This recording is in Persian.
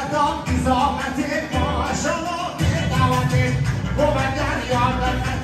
مردم زامتی ماشالله می دوتی و من در یادم